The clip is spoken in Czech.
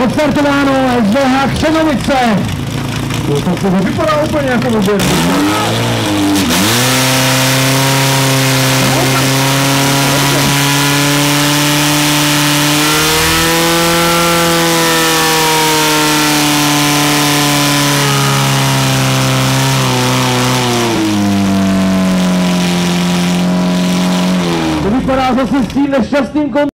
odstartováno SDH Křenovice. To vypadá úplně jako oběd. Vypadá zase s tím nešťastným kon...